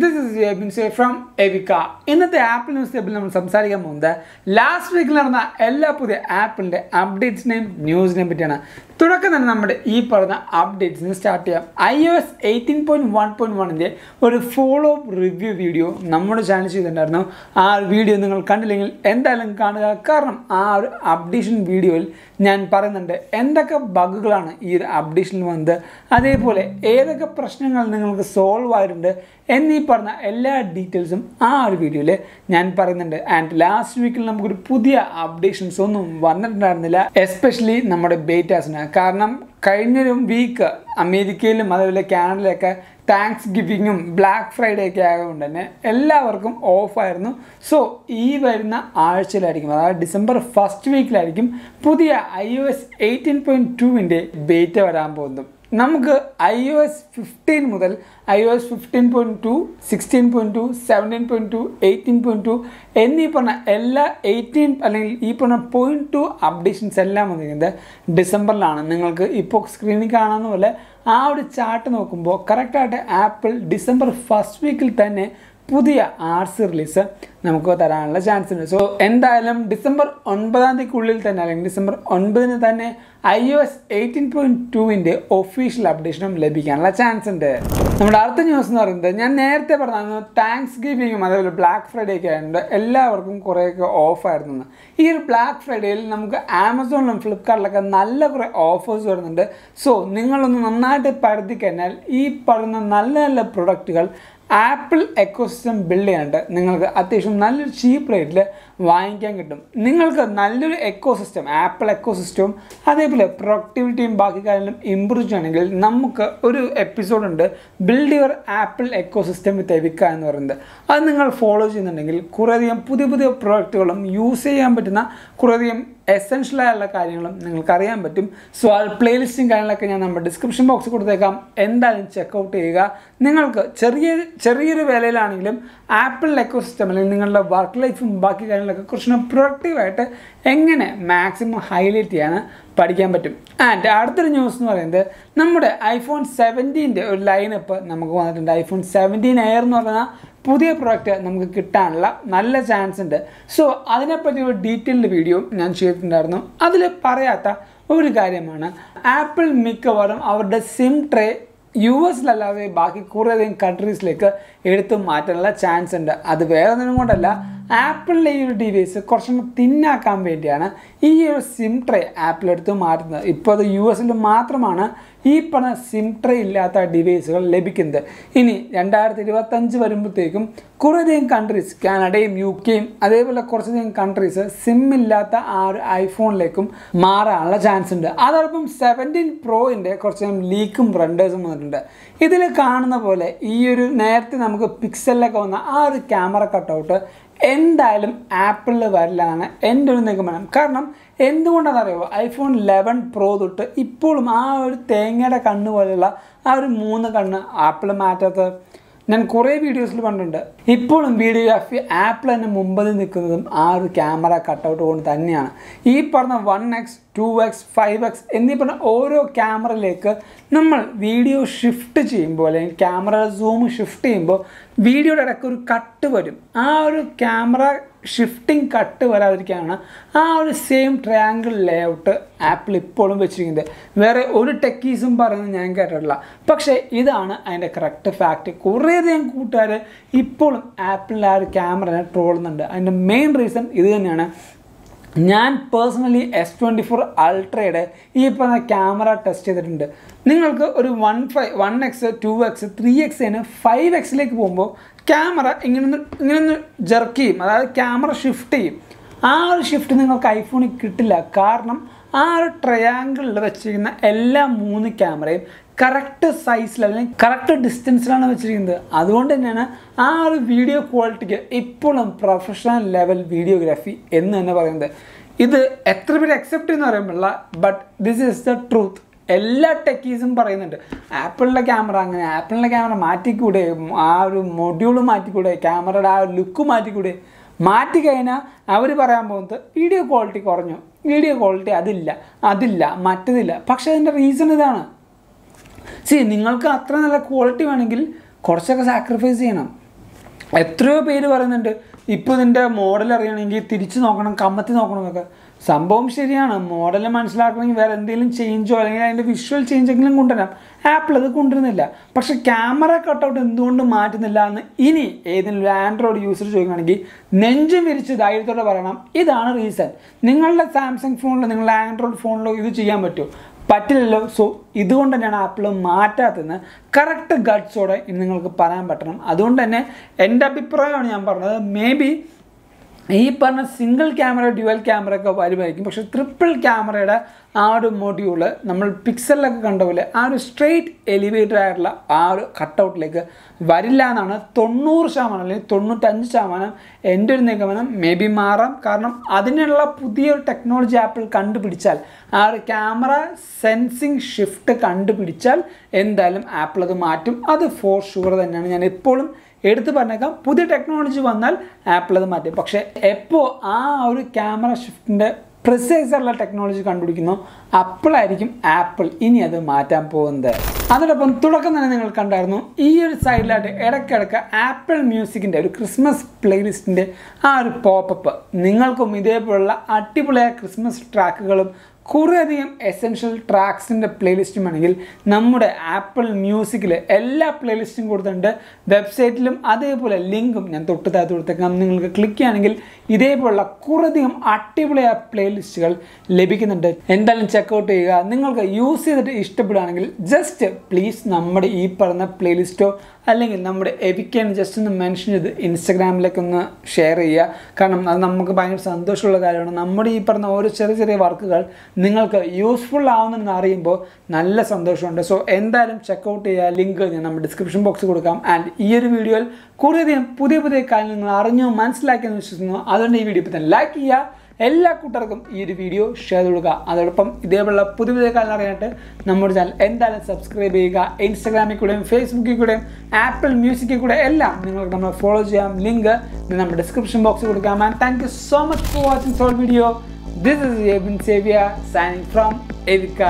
This is Jebin സേ from എവിക്ക ഇന്നത്തെ Apple news table നമ്മൾ സംസാരിക്കാൻ പോകുന്നത് ലാസ്റ്റ് വീക്കിൽ നടന്ന എല്ലാ പുതിയ ആപ്പിളിന്റെ അപ്ഡേറ്റ്സിനെയും ന്യൂസിനെയും പറ്റിയാണ്. തുടക്കം തന്നെ നമ്മുടെ ഈ പറഞ്ഞ അപ്ഡേറ്റ്സിന് സ്റ്റാർട്ട് ചെയ്യാം. I O S eighteen point one point വണ്ണിന്റെ ഒരു ഫോളോ അപ്പ് റിവ്യൂ വീഡിയോ നമ്മുടെ ചാനൽ ചെയ്തിട്ടുണ്ടായിരുന്നു. ആ ഒരു വീഡിയോ നിങ്ങൾ കണ്ടില്ലെങ്കിൽ എന്തായാലും കാണുക. കാരണം ആ ഒരു അപ്ഡേഷൻ വീഡിയോയിൽ ഞാൻ പറയുന്നുണ്ട് എന്തൊക്കെ ബഗുകളാണ് ഈ ഒരു അപ്ഡേഷനിൽ വന്നത്. അതേപോലെ ഏതൊക്കെ പ്രശ്നങ്ങൾ നിങ്ങൾക്ക് സോൾവ് ആയിട്ടുണ്ട് എന്നീ പറഞ്ഞ എല്ലാ ഡീറ്റെയിൽസും ആ ഒരു വീഡിയോയിൽ ഞാൻ പറയുന്നുണ്ട്. ആൻഡ് ലാസ്റ്റ് വീക്കിൽ നമുക്കൊരു പുതിയ അപ്ഡേഷൻസ് ഒന്നും വന്നിട്ടുണ്ടായിരുന്നില്ല എസ്പെഷ്യലി നമ്മുടെ ബേറ്റാസിന് കാരണം കഴിഞ്ഞൊരു വീക്ക് അമേരിക്കയിലും അതുപോലെ കാനഡയിലൊക്കെ താങ്ക്സ് ഗിവിങ്ങും ബ്ലാക്ക് ഫ്രൈഡേ ഒക്കെ ആയതുകൊണ്ട് തന്നെ എല്ലാവർക്കും ഓഫായിരുന്നു സോ ഈ വരുന്ന ആഴ്ചയിലായിരിക്കും അതായത് ഡിസംബർ ഫസ്റ്റ് വീക്കിലായിരിക്കും പുതിയ I O S eighteen point ടുവിന്റെ ബേറ്റ വരാൻ പോകുന്നത്. നമുക്ക് ഐ ഒ എസ് ഫിഫ്റ്റീൻ മുതൽ I O S fifteen point two sixteen point two seventeen point two eighteen point two എന്നീ പറഞ്ഞ എല്ലാ എയ്റ്റീൻ അല്ലെങ്കിൽ ഈ പറഞ്ഞ പോയിന്റ് ടു അപ്ഡേഷൻസ് എല്ലാം വന്നിരിക്കുന്നത് ഡിസംബറിലാണ്. നിങ്ങൾക്ക് ഇപ്പോൾ സ്ക്രീനിൽ കാണാവുന്ന പോലെ ആ ഒരു ചാർട്ട് നോക്കുമ്പോൾ കറക്റ്റായിട്ട് ആപ്പിൾ ഡിസംബർ ഫസ്റ്റ് വീക്കിൽ തന്നെ പുതിയ ആർട്സ് റിലീസ് നമുക്ക് തരാനുള്ള ചാൻസ് ഉണ്ട്. സോ എന്തായാലും ഡിസംബർ ഒൻപതാം തീയതിക്കുള്ളിൽ തന്നെ അല്ലെങ്കിൽ ഡിസംബർ ഒൻപതിന് തന്നെ I O S eighteen point ടുവിന്റെ ഒഫീഷ്യൽ അപ്ഡേഷനും ലഭിക്കാനുള്ള ചാൻസ് ഉണ്ട്. നമ്മുടെ അടുത്ത ന്യൂസ് എന്ന് പറയുന്നത് ഞാൻ നേരത്തെ പറഞ്ഞു താങ്ക്സ് ഗിവിങ്ങും അതേപോലെ ബ്ലാക്ക് ഫ്രൈഡേ ഒക്കെ ആയതുകൊണ്ട് എല്ലാവർക്കും കുറേയൊക്കെ ഓഫായിരുന്നു ഈ ഒരു ബ്ലാക്ക് ഫ്രൈഡേയിൽ നമുക്ക് ആമസോണിലും ഫ്ലിപ്കാർട്ടിലൊക്കെ നല്ല കുറേ ഓഫേഴ്സ് വരുന്നുണ്ട്. സോ നിങ്ങളൊന്ന് നന്നായിട്ട് പരതി കഴിഞ്ഞാൽ ഈ പറയുന്ന നല്ല നല്ല പ്രൊഡക്റ്റുകൾ ആപ്പിൾ എക്കോസിസ്റ്റം ബിൽഡ് ചെയ്യാണ്ട് നിങ്ങൾക്ക് അത്യാവശ്യം നല്ലൊരു ചീപ്പ് റേറ്റിൽ വാങ്ങിക്കാൻ കിട്ടും. നിങ്ങൾക്ക് നല്ലൊരു എക്കോസിസ്റ്റം ആപ്പിൾ എക്കോസിസ്റ്റവും അതേപോലെ പ്രൊഡക്ടിവിറ്റിയും ബാക്കി കാര്യങ്ങളും ഇമ്പ്രൂവ് ചെയ്യണമെങ്കിൽ നമുക്ക് ഒരു എപ്പിസോഡുണ്ട് build your Apple ecosystem with Evica എന്ന് പറയുന്നത്. അത് നിങ്ങൾ ഫോളോ ചെയ്യുന്നുണ്ടെങ്കിൽ കുറേയധികം പുതിയ പുതിയ പ്രൊഡക്റ്റുകളും യൂസ് ചെയ്യാൻ പറ്റുന്ന കുറേയധികം എസെൻഷ്യൽ ആയുള്ള കാര്യങ്ങളും നിങ്ങൾക്ക് അറിയാൻ പറ്റും. സോ ആ പ്ലേലിസ്റ്റും കാര്യങ്ങളൊക്കെ ഞാൻ നമ്മുടെ ഡിസ്ക്രിപ്ഷൻ ബോക്സ് കൊടുത്തേക്കാം. എന്തായാലും ചെക്കൗട്ട് ചെയ്യുക. നിങ്ങൾക്ക് ചെറിയ ചെറിയൊരു വിലയിലാണെങ്കിലും ആപ്പിൾ എക്കോസിസ്റ്റം അല്ലെങ്കിൽ നിങ്ങളുടെ വർക്ക് ലൈഫും ബാക്കി കാര്യങ്ങളൊക്കെ കുറച്ചും പ്രൊഡക്റ്റീവായിട്ട് എങ്ങനെ മാക്സിമം ഹൈലൈറ്റ് ചെയ്യാൻ പഠിക്കാൻ പറ്റും. ആൻഡ് അടുത്തൊരു ന്യൂസ് എന്ന് പറയുന്നത് നമ്മുടെ ഐഫോൺ സെവന്റീന്റെ ഒരു ലൈനപ്പ് നമുക്ക് വന്നിട്ടുണ്ട്. ഐഫോൺ സെവന്റീൻ എയർ എന്ന് പറയുന്ന പുതിയ പ്രൊഡക്റ്റ് നമുക്ക് കിട്ടാനുള്ള നല്ല ചാൻസ് ഉണ്ട്. സോ അതിനെപ്പറ്റി ഒരു ഡീറ്റെയിൽഡ് വീഡിയോ ഞാൻ ചെയ്തിട്ടുണ്ടായിരുന്നു. അതിൽ പറയാത്ത ഒരു കാര്യമാണ്. ആപ്പിൾ മിക്കവാറും അവരുടെ സിം ട്രേ യു എസിലല്ലാതെ ബാക്കി കുറേയധികം കൺട്രീസിലേക്ക് എടുത്തു മാറ്റാനുള്ള ചാൻസ് ഉണ്ട്. അത് വേറെ ഒന്നും കൊണ്ടല്ല ആപ്പിളിന്റെ ഈ ഒരു ഡിവൈസ് കുറച്ചും തിന്നാക്കാൻ വേണ്ടിയാണ് ഈ ഒരു സിം ട്രേ ആപ്പിളെടുത്ത് മാറ്റുന്നത്. ഇപ്പോൾ അത് യു എസിൽ മാത്രമാണ് ഈ പണ സിം ട്രേ ഇല്ലാത്ത ഡിവൈസുകൾ ലഭിക്കുന്നത്. ഇനി രണ്ടായിരത്തി ഇരുപത്തഞ്ച് വരുമ്പോഴത്തേക്കും കുറേയധികം കൺട്രീസ് കാനഡയും യു കെയും അതേപോലെ കുറച്ചധികം കൺട്രീസ് സിം ഇല്ലാത്ത ആ ഒരു ഐഫോണിലേക്കും മാറാനുള്ള ചാൻസ് ഉണ്ട്. അതോടൊപ്പം സെവന്റീൻ പ്രോയിന്റെ കുറച്ചധികം ലീക്കും റണ്ടേഴ്സും വന്നിട്ടുണ്ട്. ഇതിൽ കാണുന്ന പോലെ ഈ ഒരു നേരത്തെ നമുക്ക് പിക്സലിലൊക്കെ വന്ന ആ ഒരു ക്യാമറ കട്ടൗട്ട് എന്തായാലും ആപ്പിളിൽ വരില്ല എന്നാണ് എന്റെ ഒരു നിഗമനം. കാരണം എന്തുകൊണ്ടാണെന്നറിയുമോ ഐഫോൺ ലെവൻ പ്രോ തൊട്ട് ഇപ്പോഴും ആ ഒരു തേങ്ങയുടെ കണ്ണ് പോലെയുള്ള ആ ഒരു മൂന്ന് കണ്ണ് ആപ്പിൾ മാറ്റാത്തത് ഞാൻ കുറേ വീഡിയോസിൽ കണ്ടിട്ടുണ്ട് ഇപ്പോഴും വീഡിയോഗ്രാഫി ആപ്പിൾ തന്നെ മുമ്പിൽ നിൽക്കുന്നതും ആ ഒരു ക്യാമറ കട്ടൗട്ട് കൊണ്ട് തന്നെയാണ്. ഈ പറഞ്ഞ one X two X five X എന്നീ പറഞ്ഞ ഓരോ ക്യാമറയിലേക്ക് നമ്മൾ വീഡിയോ ഷിഫ്റ്റ് ചെയ്യുമ്പോൾ അല്ലെങ്കിൽ ക്യാമറ സൂം ഷിഫ്റ്റ് ചെയ്യുമ്പോൾ വീഡിയോയുടെ ഇടയ്ക്ക് ഒരു കട്ട് വരും. ആ ഒരു ക്യാമറ ഷിഫ്റ്റിംഗ് കട്ട് വരാതിരിക്കാനാണ് ആ ഒരു സെയിം ട്രയാങ്കിൾ ലേഔട്ട് ആപ്പിൾ ഇപ്പോഴും വെച്ചിരിക്കുന്നത്. വേറെ ഒരു ടെക്കീസും പറയുന്നത് ഞാൻ കേട്ടിട്ടില്ല. പക്ഷേ ഇതാണ് അതിന്റെ കറക്റ്റ് ഫാക്റ്റ് കുറേയധികം കൂട്ടുകാർ ഇപ്പോഴും ആപ്പിളിന്റെ ആ ഒരു ക്യാമറ ട്രോളുന്നുണ്ട് അതിന്റെ മെയിൻ റീസൺ ഇത് തന്നെയാണ്. ഞാൻ പേഴ്സണലി എസ് ട്വന്റി ഫോർ അൾട്രയുടെ ഈ പറഞ്ഞ ക്യാമറ ടെസ്റ്റ് ചെയ്തിട്ടുണ്ട്. നിങ്ങൾക്ക് ഒരു one five one X two X three X തന്നെ ഫൈവ് എക്സിലേക്ക് പോകുമ്പോൾ ക്യാമറ ഇങ്ങനെ ഇങ്ങനെ ജർക്ക് ചെയ്യും. അതായത് ക്യാമറ ഷിഫ്റ്റ് ചെയ്യും. ആ ഒരു ഷിഫ്റ്റ് നിങ്ങൾക്ക് ഐഫോണിൽ കിട്ടില്ല. കാരണം ആ ഒരു ട്രയാങ്കിളിൽ വെച്ചിരിക്കുന്ന എല്ലാ മൂന്ന് ക്യാമറയും കറക്റ്റ് സൈസിൽ അല്ലെങ്കിൽ കറക്റ്റ് ഡിസ്റ്റൻസിലാണ് വെച്ചിരിക്കുന്നത്. അതുകൊണ്ട് തന്നെയാണ് ആ ഒരു വീഡിയോ ക്വാളിറ്റിക്ക് ഇപ്പോഴും പ്രൊഫഷണൽ ലെവൽ വീഡിയോഗ്രാഫി എന്ന് തന്നെ പറയുന്നത്. ഇത് എത്ര പേര് അക്സെപ്റ്റ് ചെയ്യുന്ന പറയുമ്പോൾ but this is the truth എല്ലാ ടെക്കീസും പറയുന്നുണ്ട്. ആപ്പിളിന്റെ ക്യാമറ അങ്ങനെ ആപ്പിളിന്റെ ക്യാമറ മാറ്റിക്കൂടെ ആ ഒരു മൊഡ്യൂൾ മാറ്റിക്കൂടെ ക്യാമറയുടെ ആ ലുക്ക് മാറ്റിക്കൂടെ. മാറ്റി കഴിഞ്ഞാൽ അവർ പറയാൻ പോകുന്നത് വീഡിയോ ക്വാളിറ്റി കുറഞ്ഞു. വീഡിയോ ക്വാളിറ്റി അതില്ല അതില്ല മറ്റതില്ല. പക്ഷേ അതിന്റെ റീസൺ ഇതാണ്. സി നിങ്ങൾക്ക് അത്ര നല്ല ക്വാളിറ്റി വേണമെങ്കിൽ കുറച്ചൊക്കെ സാക്രിഫൈസ് ചെയ്യണം. എത്രയോ പേര് പറയുന്നുണ്ട് ഇപ്പോൾ ഇതിന്റെ മോഡൽ അറിയണമെങ്കിൽ തിരിച്ചു നോക്കണം കമ്മത്തി നോക്കണം എന്നൊക്കെ. സംഭവം ശരിയാണ്. മോഡൽ മനസ്സിലാക്കണമെങ്കിൽ വേറെ എന്തെങ്കിലും ചേഞ്ചോ അല്ലെങ്കിൽ അതിന്റെ വിഷ്വൽ ചേഞ്ചെങ്കിലും കൊണ്ടുവരാം ആപ്പിൾ അത് കൊണ്ടുവരുന്നില്ല. പക്ഷെ ക്യാമറ കട്ടൗട്ട് എന്തുകൊണ്ട് മാറ്റുന്നില്ല എന്ന് ഇനി ഏതെങ്കിലും ആൻഡ്രോയിഡ് യൂസർ ചോദിക്കുകയാണെങ്കിൽ നെഞ്ചും വിരിച്ച് ധൈര്യത്തോടെ പറയണം. ഇതാണ് റീസൺ നിങ്ങളുടെ സാംസങ് ഫോണിലോ നിങ്ങളുടെ ആൻഡ്രോയിഡ് ഫോണിലോ ഇത് ചെയ്യാൻ പറ്റുമോ പറ്റില്ലല്ലോ. സോ ഇതുകൊണ്ട് തന്നെയാണ് ആപ്പിൾ മാറ്റാത്തതെന്ന് കറക്റ്റ് ഗഡ്സോടെ ഇന്ന് നിങ്ങൾക്ക് പറയാൻ പറ്റണം. അതുകൊണ്ട് തന്നെ എന്റെ അഭിപ്രായമാണ് ഞാൻ പറഞ്ഞത്. മേ ബി ഈ പറഞ്ഞ സിംഗിൾ ക്യാമറ ഡ്യുവൽ ക്യാമറ ഒക്കെ വരുമായിരിക്കും പക്ഷെ ട്രിപ്പിൾ ക്യാമറയുടെ ആ ഒരു മൊഡ്യൂൾ നമ്മൾ പിക്സലിലൊക്കെ കണ്ട പോലെ ആ ഒരു സ്ട്രെയിറ്റ് എലിവേറ്റഡ് ആയിട്ടുള്ള ആ ഒരു കട്ടൗട്ടിലേക്ക് വരില്ല എന്നാണ് തൊണ്ണൂറ് ശതമാനം അല്ലെങ്കിൽ തൊണ്ണൂറ്റഞ്ച് ശതമാനം എന്റെ ഒരു നിഗമനം മേ ബി മാറാം. കാരണം അതിനുള്ള പുതിയൊരു ടെക്നോളജി ആപ്പിൾ കണ്ടുപിടിച്ചാൽ ആ ഒരു ക്യാമറ സെൻസിങ് ഷിഫ്റ്റ് കണ്ടുപിടിച്ചാൽ എന്തായാലും ആപ്പിൾ അത് മാറ്റും. അത് ഫോർ ഷുവർ തന്നെയാണ്. ഞാൻ എപ്പോഴും എടുത്തു പറഞ്ഞേക്കാം. പുതിയ ടെക്നോളജി വന്നാൽ ആപ്പിൾ അത് മാറ്റും. പക്ഷേ എപ്പോൾ ആ ഒരു ക്യാമറ ഷിഫ്റ്റിന്റെ പ്രിസൈസ് ആയിട്ടുള്ള ടെക്നോളജി കണ്ടുപിടിക്കുന്നു അപ്പോഴായിരിക്കും ആപ്പിൾ ഇനി അത് മാറ്റാൻ പോകുന്നത്. അതോടൊപ്പം തുടക്കം തന്നെ നിങ്ങൾ കണ്ടായിരുന്നു. ഈ ഒരു സൈഡിലായിട്ട് ഇടയ്ക്കിടയ്ക്ക് ആപ്പിൾ മ്യൂസിക്കിന്റെ ഒരു ക്രിസ്മസ് പ്ലേലിസ്റ്റിന്റെ ആ ഒരു പോപ്പപ്പ്. നിങ്ങൾക്കും ഇതേപോലുള്ള അടിപൊളിയായ ക്രിസ്മസ് ട്രാക്കുകളും കുറേയധികം എസെൻഷ്യൽ ട്രാക്സിന്റെ പ്ലേലിസ്റ്റും ആണെങ്കിൽ നമ്മുടെ ആപ്പിൾ മ്യൂസിക്കിൽ എല്ലാ പ്ലേലിസ്റ്റും കൊടുത്തിട്ടുണ്ട്. വെബ്സൈറ്റിലും അതേപോലെ ലിങ്കും ഞാൻ തൊട്ട് താഴ്ത്ത് കൊടുത്തേക്കാം. നിങ്ങൾക്ക് ക്ലിക്ക് ചെയ്യുകയാണെങ്കിൽ ഇതേപോലുള്ള കുറേയധികം അടിപൊളിയായ പ്ലേലിസ്റ്റുകൾ ലഭിക്കുന്നുണ്ട്. എന്തായാലും ചെക്കൗട്ട് ചെയ്യുക. നിങ്ങൾക്ക് യൂസ് ചെയ്തിട്ട് ഇഷ്ടപ്പെടുകയാണെങ്കിൽ ജസ്റ്റ് പ്ലീസ് നമ്മുടെ ഈ പറഞ്ഞ പ്ലേലിസ്റ്റോ അല്ലെങ്കിൽ നമ്മുടെ എവിക്കാൻ ജസ്റ്റ് ഒന്ന് മെൻഷൻ ചെയ്ത് ഇൻസ്റ്റഗ്രാമിലേക്ക് ഒന്ന് ഷെയർ ചെയ്യുക. കാരണം അത് നമുക്ക് ഭയങ്കര സന്തോഷമുള്ള കാര്യമാണ്. നമ്മുടെ ഈ പറഞ്ഞ ഓരോ ചെറിയ ചെറിയ വർക്കുകൾ നിങ്ങൾക്ക് യൂസ്ഫുൾ ആവുന്നെന്ന് അറിയുമ്പോൾ നല്ല സന്തോഷമുണ്ട്. സോ എന്തായാലും ചെക്കൗട്ട് ചെയ്യുക. ലിങ്ക് ഞാൻ നമ്മുടെ ഡിസ്ക്രിപ്ഷൻ ബോക്സ് കൊടുക്കാം. ആൻഡ് ഈ ഒരു വീഡിയോയിൽ കുറേയധികം പുതിയ പുതിയ കാര്യങ്ങൾ നിങ്ങൾ അറിഞ്ഞോ മനസ്സിലാക്കിയെന്ന് വിശ്വസിക്കുന്നു. അതുകൊണ്ട് ഈ വീഡിയോ ഇപ്പം തന്നെ ലൈക്ക് ചെയ്യുക. എല്ലാ കൂട്ടർക്കും ഈ ഒരു വീഡിയോ ഷെയർ ചെയ്യുക അതോടൊപ്പം ഇതേപോലുള്ള പുതിയ പുതിയ കാലം അറിയാനായിട്ട് നമ്മുടെ ചാനൽ എന്തായാലും സബ്സ്ക്രൈബ് ചെയ്യുക. ഇൻസ്റ്റാഗ്രാമിൽ കൂടെയും ഫേസ്ബുക്കിൽ കൂടെയും ആപ്പിൾ മ്യൂസിക്കിൽ കൂടെ എല്ലാം നിങ്ങൾക്ക് നമ്മൾ ഫോളോ ചെയ്യാം. ലിങ്ക് നമ്മുടെ ഡിസ്ക്രിപ്ഷൻ ബോക്സിൽ കൊടുക്കാം. And thank you so much for watching for video this is saviour signing from എവിക്ക